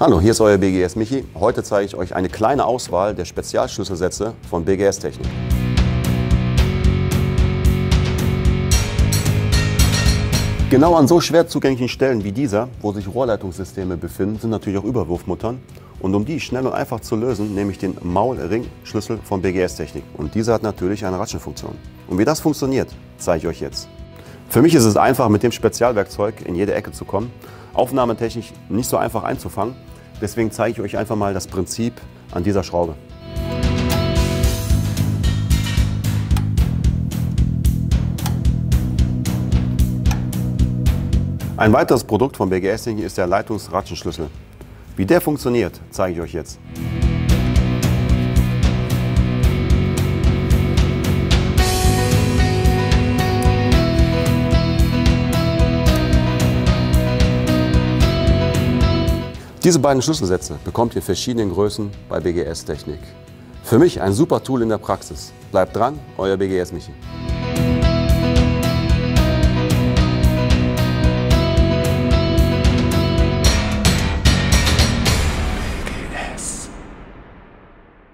Hallo, hier ist euer BGS Michi. Heute zeige ich euch eine kleine Auswahl der Spezialschlüsselsätze von BGS Technik. Genau an so schwer zugänglichen Stellen wie dieser, wo sich Rohrleitungssysteme befinden, sind natürlich auch Überwurfmuttern. Und um die schnell und einfach zu lösen, nehme ich den Maulring-Schlüssel von BGS Technik. Und dieser hat natürlich eine Ratschenfunktion. Und wie das funktioniert, zeige ich euch jetzt. Für mich ist es einfach, mit dem Spezialwerkzeug in jede Ecke zu kommen. Aufnahmetechnisch nicht so einfach einzufangen. Deswegen zeige ich euch einfach mal das Prinzip an dieser Schraube. Ein weiteres Produkt von BGS ist der Leitungsratschenschlüssel. Wie der funktioniert, zeige ich euch jetzt. Diese beiden Schlüsselsätze bekommt ihr in verschiedenen Größen bei BGS Technik. Für mich ein super Tool in der Praxis. Bleibt dran, euer BGS Michi.